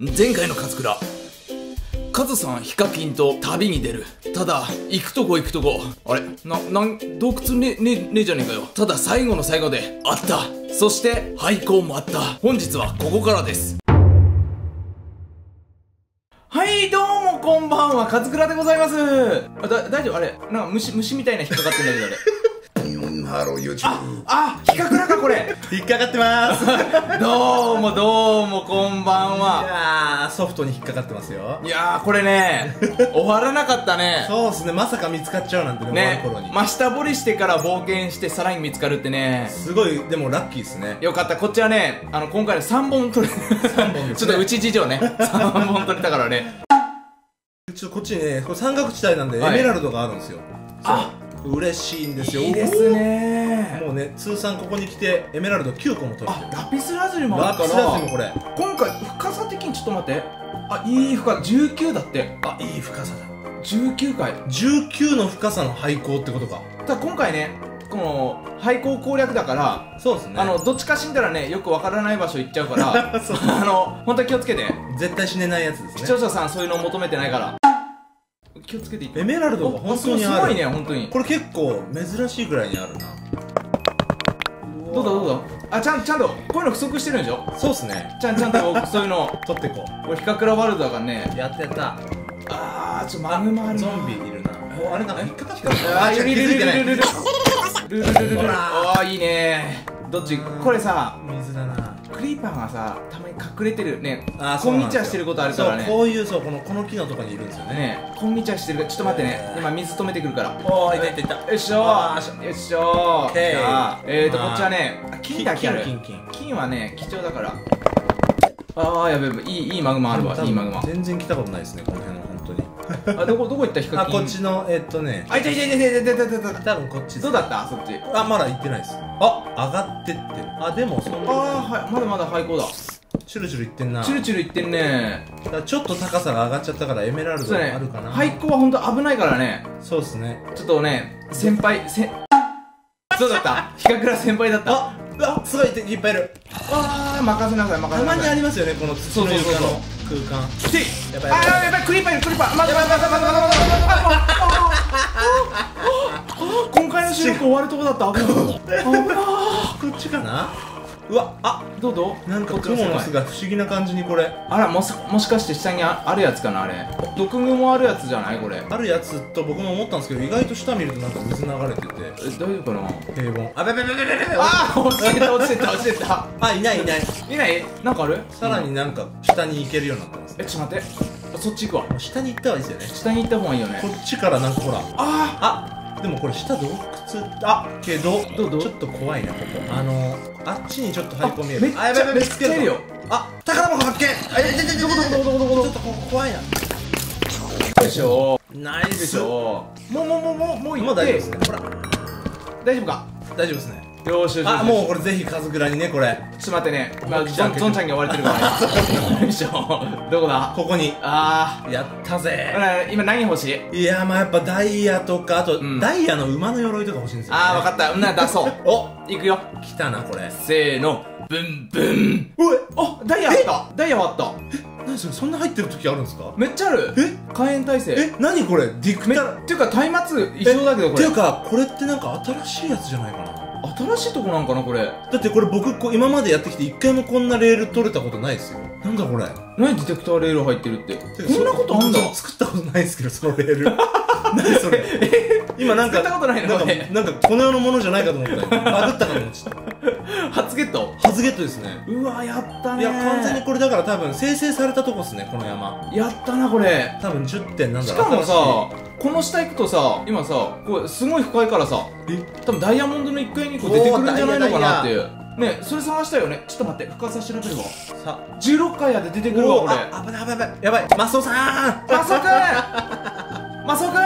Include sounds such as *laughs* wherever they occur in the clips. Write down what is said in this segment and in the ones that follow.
前回のカズクラカズさんヒカキンと旅に出る。ただ行くとこ行くとこ。あれ？ななん洞窟ねねねえじゃねえかよ。ただ最後の最後であった。そして廃坑もあった。本日はここからです。はいどうもこんばんは。カズクラでございます。あだ大丈夫？あれ？なんか虫虫みたいな引っかかってんだけどあれ、 Hello YouTube。あヒカクラかこれ。*laughs* 引っかかってます。い *laughs* どうもどうもこんばんは。やーソフトに引っかかってますよ。いやーこれね *laughs* 終わらなかったね。そうですねまさか見つかっちゃうなんてねね頃に、ま下掘りしてから冒険してさらに見つかるってね。すごいでもラッキーですね。よかった。こっちはねあの今回の3本取れ3本ね。ちょっとうち事情ね。3本取れたからね。ちょっとこっちにねこれ山岳地帯なんでエはい。メラルドがあるんですよ。あ嬉しいんですよ。いいですね。もうね通算ここに来てエメラルド9個も取れてる。あラピスラズリもあラピスラズリもこれ。今回深さ的にちょっと待って。あいい深19だって。あいい深さだ。19回。19の深さの廃校ってことか。ただ今回ねこの廃校攻略だからそうですね。あのどっちか死んだらねよくわからない場所行っちゃうから *laughs* あの本当に気をつけて。絶対死ねないやつですね。視聴者さんそういうの求めてないから気をつけていって。エメラルドが本当にすある。ごいね本当に。これ結構珍しいぐらいにあるな。どうだどうだ？あちゃんちゃんとこういうの不足してるんでしょ？そうっすね。ちゃんちゃんと *laughs* そういうの。取ってここれヒカクラワールドだからね。うやったやった。あーちょっとマグマあるな。ゾンビいるな。おあれなんか引っかかってる。あーいるいるいるいるいる。いるるルルルルルル。ほらあーいいねどっち？これさ水だなクリーパーがさたまに隠れてるね。あーこんにちはしてることあるからね。そうこういうそうこのこの木のとこにいるんですよね。ねこんにちはしてるからちょっと待ってね。えー。今水止めてくるから。おーいたいたいた。よいしょ。あよいしょ。あえーとこっちはねあ金だけある金はね貴重だから。ああやべやべいいいいマグマあるわいいマグマ。全然来たことないですねこの辺はあどこどこ行ったヒカキンあこっちのえっとね。あいたいたいたいたいたいたいたいた多分こっちですどうだったそっちあまだ行ってないですあ上がってってるあでもそんなああはいまだまだ廃校だチュルチュル行ってんなチュルチュルいってんねだからちょっと高さが上がっちゃったからエメラルドそうねがあるかな廃校は本当危ないからねそうですねちょっとね先輩せどうだったヒカクラ先輩だったああすごいいっぱいいるああ任せなさい任せなさいたまにありますよねこの土の床の空間。てやばいあーやばいクリーパーいるクリーパー待って待って待って待って待って今回の収録終わるとこだったこっちかなうわあどうどうなんか雲の巣が不思議な感じにこれ。あらもしもしかして下にああるやつかなあれ。毒雲あるやつじゃないこれ。あるやつと僕も思ったんですけど意外と下見るとなんか水流れてて。え大丈夫かな？平凡。あべべべべべべ。べあー落ちてた落ちてた落ちてた。あいないいない。いない？なんかある？さらになんか下に行けるようになってます。えちょっと待って。あそっち行くわ。下に行った方がいいですよね。下に行った方がいいよね。こっちからなんかほら。ああでもこれ下洞窟？あけどちょっと怖いなここ。あのあっちにちょっとあ入り込みえるめっちゃあやばいやばいめっちゃいるよ。あ宝箱発見！あいやいやいやどこどこどこどこどこ？ちょっとここ怖いな。でしょナイでしょもうもうもうもうもう行もうって大丈夫ですね。ほら。大丈夫か？大丈夫ですねよーしよしあもうこれぜひカズクラにねこれ。ちょっと待ってね、まあ、もう来ちゃうゾンゾンちゃんに追われてるから。ねよいしょどこだ？ここに。あやったーぜ今何欲しい？いやまあやっぱダイヤとかあと、うん。ダイヤの馬の鎧とか欲しいんですよ、ね、あー分かった。うんなら出そう。*laughs* お。行くよ。来たなこれ。せーの。ブンブン。おい。あダイヤあった。ダイヤはあった。何それ？そんな入ってる時あるんですか？めっちゃある。え？火炎耐性。え？何これ？ディクめタっていうか松明一緒だけどこれ。っていうかこれってなんか新しいやつじゃないかな？新しいとこなんかなこれ。だってこれ僕こう今までやってきて一回もこんなレール取れたことないですよ。なんだこれ。何ディテクターレール入ってるって。こんなことあんだ。作ったことないですけどそのレール。*laughs* 何それ。今なんか作ったことないの？なんか *laughs* なんかこの世のものじゃないかと思ったよ。バグったかと思っちゃった。初ゲット？初ゲットですね。うわやったね。いや完全にこれだから多分生成されたとこっすねこの山。やったなこれ。多分10点なんだしかもさこの下行くとさ今さこれすごい深いからさえ？多分ダイヤモンドの1階に個出てくるんじゃないのかなっていう。ねそれ探したいよね。ちょっと待って深さ調べるわ。さ16階やで出てくるわこれ。あ危ない危ない危ない。やばい。マスオさん。マソくん。*laughs* マソくん。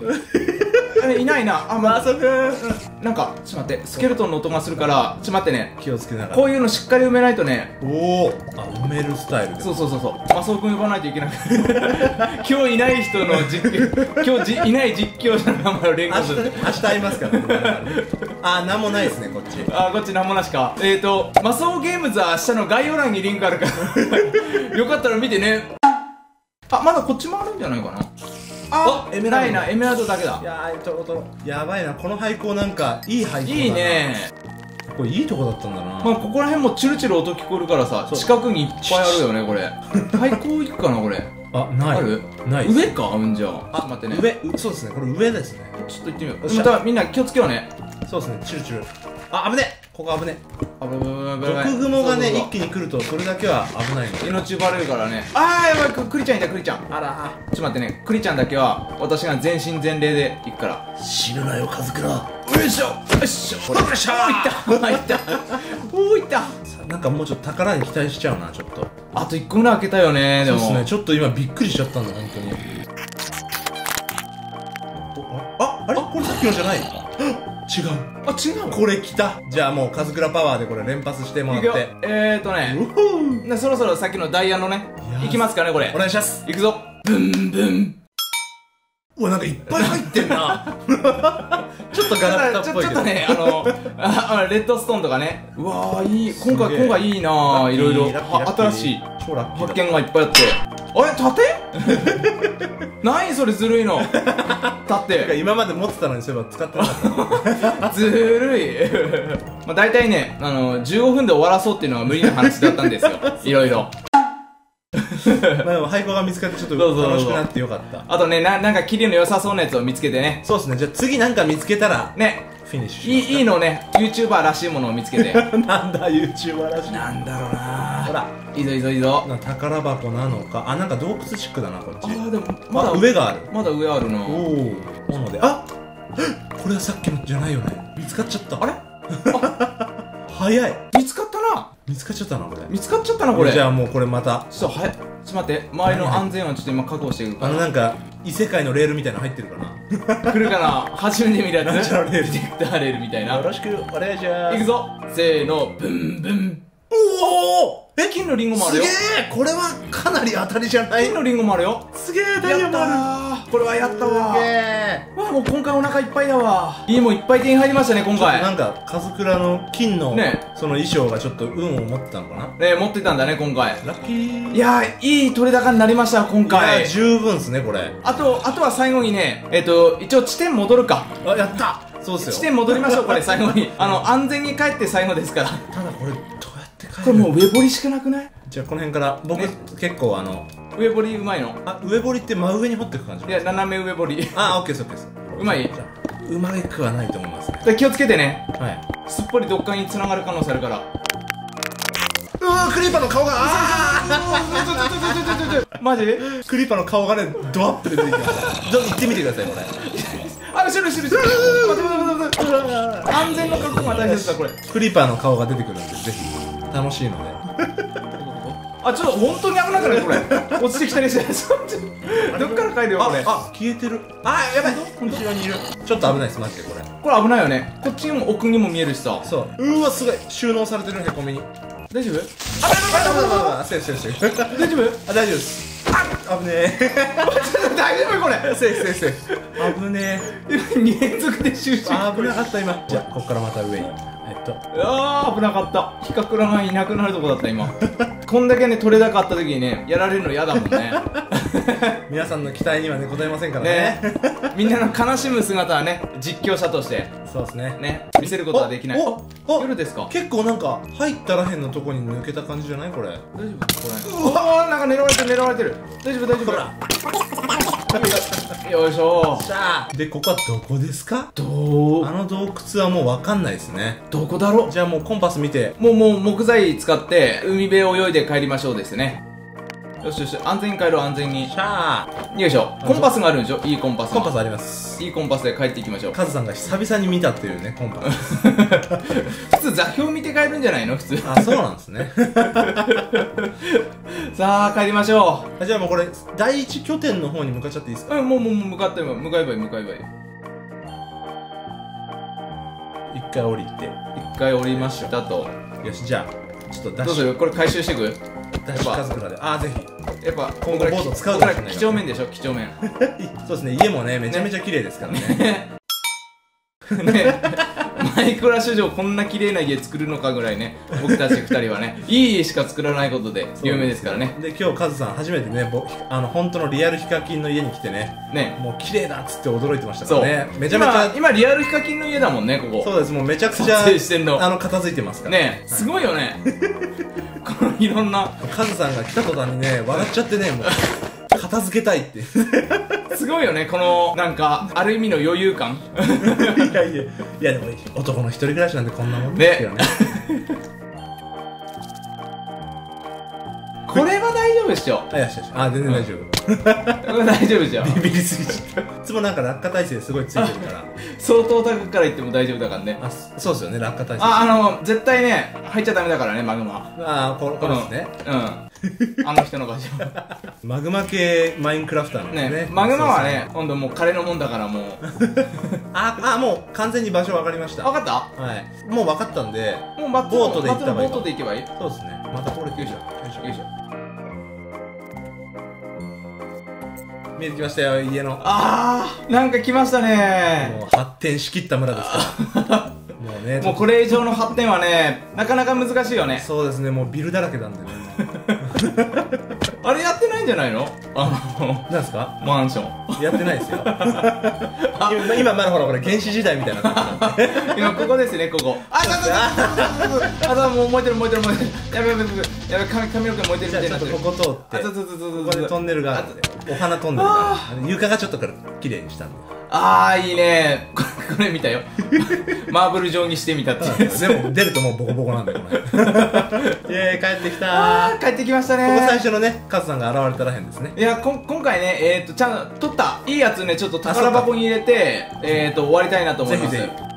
*laughs* えいないな。あまマサ君なんかちょっと待ってスケルトンの音がするからちょっと待ってね。気をつけながら。こういうのしっかり埋めないとね。おおあ埋めるスタイルでそうそうそうそう。マスオ君呼ばないといけなく。て *laughs* 今日いない人の実況 *laughs* 今日じいない実況者の名前を連明日呼する。明日会いますからね。あなんもないですねこっち。あこっちなんもなしか。えーとマスオゲームズは明日の概要欄にリンクあるから。*laughs* よかったら見てね。あまだこっちもあるんじゃないかなああエメラルド。ないなエメラルドだけだ。いやーとろとろやばいな。この廃校なんかいい廃校だな。いいね。これいいとこだったんだな、まあ、ここら辺もチュルチュル音聞こえるからさ近くにいっぱいあるよねこれ。廃校行くかなこれ。あない。ある？ない。上か？うんじゃあ。ちょっと待ってね。上うそうですね。これ上ですね。ちょっと行ってみよう。またみんな気をつけようね。そうですね。チュルチュル。あ危ねえここ危ねあぶぶぶぶぶえ毒雲がねそうそうそう。一気に来るとそれだけは危ないので命奪われるからね。あーやばい。くクリちゃんいたクリちゃん。あら。ちょっと待ってね。クリちゃんだけは私が全身全霊で行くから。死ぬなよカズクラ。よいしょ。よいしょ。よいしょ。おーいった。いった。おーいった。なんかもうちょっと宝に期待しちゃうなちょっと。あと1個ぐらい開けたよねでも。そうですね。ちょっと今びっくりしちゃったんだ本当に。おああれ？これさっきのじゃない違う。あ違うこれ来た。じゃあもうカズクラパワーでこれ連発してもらって。えーとね。うほーねそろそろさっきのダイヤのねいきますかねこれ。お願いします。いくぞ。ブンブン。うわなんかいっぱい入ってんな。*laughs* ちょっとガラクタっぽいけど。ちょっとねあの *laughs* ああレッドストーンとかね。うわーいい。今回今回いいなー。いろいろ。は新しい。発見がいっぱいあって。あれ盾 *laughs* 何それずるいの。て。か盾今まで持ってたのにそういえば使ってなかった。*laughs* ずるい。まあ大体ねあの15分で終わらそうっていうのは無理な話だったんですよ。いろいろ。*laughs* まあでも廃校が見つかってちょっと楽しくなってよかった。あとねななんかキリの良さそうなやつを見つけてね。そうですね。じゃあ次なんか見つけたらね。フィニッシュいいいいのをね。YouTuber らしいものを見つけて。なんだ YouTuber らしい。なんだろうなほらいいぞいいぞいいぞ。な宝箱なのか。あなんか洞窟チックだなこっち。あーでもまだ上がある。まだ上あるな。おおなのであこれはさっきのじゃないよね。見つかっちゃった。あれ？*laughs* 早い。見つかったな。見つかっちゃったなこれ。見つかっちゃったなこれ。じゃあもうこれまた。ちょっとはやちょっと待って。周りの安全をちょっと今確保していくかあのなんか異世界のレールみたいなの入ってるかな。ら *laughs* 来るかな。初めて見るやつ。なんちゃらレール。ディテクターレールみたいな。よろしくお願いします。いくぞ。せーの。ブンブン。おおえ金のリンゴもあるよ。すげえこれはかなり当たりじゃない？金のリンゴもあるよ。すげえダイヤもあー。これはやったわ。るすげえわあもう今回お腹いっぱいだわ。いいもんいっぱい手に入りましたね今回。なんかカズクラの金の、ね。その衣装がちょっと運を持ってたのかな？ね持ってたんだね今回。ラッキー。いやーいい取れ高になりました今い回や十分っすねこれ。あとあとは最後にねえっ、と一応地点戻るか。あやった。そうっすよ。地点戻りましょうこれ最後に。*laughs* あの安全に帰って最後ですから。ただこれこれもう上堀しかなくない？じゃあこの辺から僕、ね。結構あの上堀うまいの？あ上堀って真上に掘っていく感じ？いや斜め上堀あオッケーですオッケーです。うまい？じゃあうまくはないと思いますね。で気をつけてね。はい。すっぽりどっかに繋がる可能性あるから。うわークリーパーの顔があマジークリーパーの顔がねドアップで出てきました行ってみてくださいこれあ後ろ後ろ後ろ待って待って待って待って安全の確保が大切だこれクリーパーの顔が出てくるんでぜひ楽しいのであちょっと本当に危なくないこれ？落ちてきたりして *laughs* どっから帰るよこれ？あ消えてる。あやばい。後ろにいる。ちょっと危ないですマジでこれ。これ危ないよね。こっちにも奥にも見えるしさ。そう。うわすごい。収納されてるへこみに大丈夫？ああああセーフセーフセーフ大丈夫。あ大丈夫です。あ危ねえ。*laughs* 大丈夫これ？セーフセーフセーフ危ね2連続で集中え危なかった今。じゃあここからまた上にえっと。あー危なかった。ヒカクラがいなくなるとこだった今。*laughs* こんだけね取れなかった時にねやられるの嫌だもんね。*laughs* 皆さんの期待にはね応えませんからね。ね。みんなの悲しむ姿はね実況者として。そうですね。ね。見せることはできない。おお夜ですか？結構なんか入ったらへんのとこに抜けた感じじゃない？これ。大丈夫？これ。うわーなんか狙われてる狙われてる。大丈夫？大丈ほら。夫 *laughs* よいしょ。じゃあ。でここはどこですか？どあの洞窟はもう分かんないですね。どこだろじゃあもうコンパス見てうもうもう木材使って海辺を泳いで帰りましょうですねよしよし安全に帰ろう安全に。シャー。よいしょ。コンパスがあるんでしょ？いいコンパスがコンパスあります。いいコンパスで帰っていきましょう。カズさんが久々に見たっていうねコンパス。*laughs* 普通座標見て帰るんじゃないの？普通。あそうなんですね。*laughs* さあ帰りましょあじゃあもうこれ第一拠点の方に向かっちゃっていいですか？ううんもうもうもう向かって向かえばいい向かえばいい。一回降りて。一回降りましたと。よしじゃあちょっとどうする？これ回収していく？ダッシュ家族らでああぜひ。やっぱ今後ボート使うかもしれ面でしょ？几帳面。*laughs* そうですね家もねめちゃめちゃ綺麗ですからね。*laughs* ね。マイクラ史上こんな綺麗な家作るのかぐらいね僕たち二人はね。*laughs* いい家しか作らないことで有名ですからね。で今日カズさん初めてねぼあの本当のリアルヒカキンの家に来てね。ね。もう綺麗だっつって驚いてましたからね。めちゃめちゃ今今リアルヒカキンの家だもんねここ。そうです。もうめちゃくちゃあの片付いてますから。ね。すごいよね。*laughs* このいろんな。カズさんが来た途端にね笑っちゃってねもう片付けたいって。い *laughs* すごいよねこのなんかある意味の余裕感。や *laughs* いやいやでも男の一人暮らしなんてこんなもんですよね。*laughs* これは大丈夫でしょあよしあ全然大丈夫、これ大丈夫でしょビビりすぎちゃった。いつもなんか落下体勢すごいついてるから相当高くから言っても大丈夫だからね。あそそうですよね。落下体勢ああの絶対ね入っちゃダメだからねマグマ。あここれですね、うん、うん、あの人の場所 *laughs* マグマ系マインクラフターなんですね。ねマグマはね今度もう彼のもんだからもう。*laughs* ああもう完全に場所分かりました。分かった？はい。もう分かったんでもうボートで行った方がいい。ボートで行けばいい？よそうですね。またこれいしょ。よいしょ見えてきましたよ家の。あーなんか来ましたね。もう発展しきった村ですから。*laughs* もうねもうこれ以上の発展はねなかなか難しいよね。そうですねもうビルだらけなんでね *laughs* あれやってないんじゃないの？あのなんですか？マンション。やってないですよ。*laughs* 今今まだほらこれ原始時代みたいな。感じなんで今ここですねここ。あちょっとあともう燃えてる燃えてる燃えてる。やべやべやべやべ髪髪の毛燃えてるみたいになちょっとここ通ってあっトンネルがあってお花トンネルが床がちょっとから綺麗にしたんであーいいねこれこれ見たよ。*laughs* マーブル状にしてみたっていう。でも出るともうボコボコなんだよこれイエーイ帰ってきた。ーあー帰ってきましたね。ここ最初のねカズさんが現れたらへんですね。いやこん今回ねえっ、ー、とちゃんと取った。いいやつねちょっと宝箱に入れてえっ、ー、と終わりたいなと思います。ぜひぜ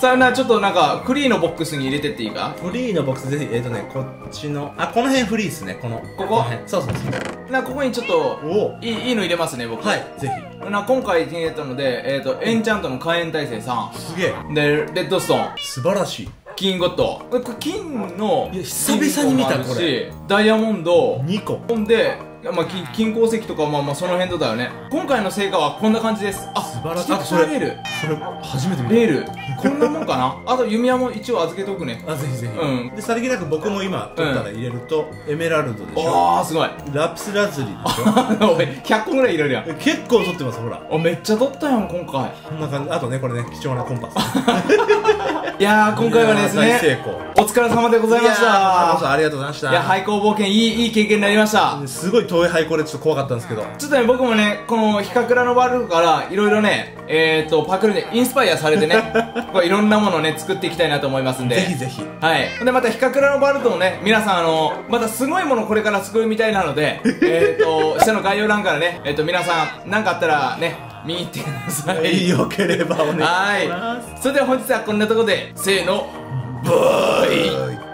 さあなちょっとなんかフリーのボックスに入れてっていいか？フリーのボックスぜひえっ、ー、とねこっちのあこの辺フリーですね。このこの辺。そうそうそうなここにちょっとおいいいいの入れますね僕。はいぜな今回手に入れたのでえっ、ー、とエンチャントの火炎耐性ひすげえ。3でレッドストーン。素晴らしい。金ゴッドこれ金のいや久々に見たこれ。ダイヤモンド。2個。ほんでまあ、金金鉱石とかまあまあその辺とだよね。今回の成果はこんな感じです。あ素晴らしい。ああそれレール。それ初めて見た。レール。こんなもんかな？あと弓矢も一応預けておくね。あぜひぜひ、うん。でさりげなく僕も今取ったら入れると、エメラルドでしょ。ああすごい。ラピスラズリでし *laughs* おい100個ぐらい入れるやん。ょ結構取ってますほら。おめっちゃ取ったやん今回。こんな感じ。あとねこれね貴重なコンパス *laughs* いやー今回はですね功。お疲れ様でございました。ありがとうございました。いや廃校冒険いいいい経験になりました。すごい遠い廃校でちょっと怖かったんですけど。ちょっとね僕もねこのヒカクラのワールドからいろいろねえーとパクルでインスパイアされてね *laughs* こういろんなものをね作っていきたいなと思いますんで。ぜひぜひ。はい。で、また、ヒカクラのバルトもね、皆さん、あの、またすごいものこれから作るみたいなので、*laughs* えっと、下の概要欄からね、えっと、皆さん、なんかあったらね、見てください。よければお願いしますはい。それでは本日はこんなところで、せーの、バイはい